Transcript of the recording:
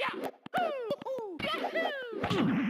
Yahoo! Yahoo!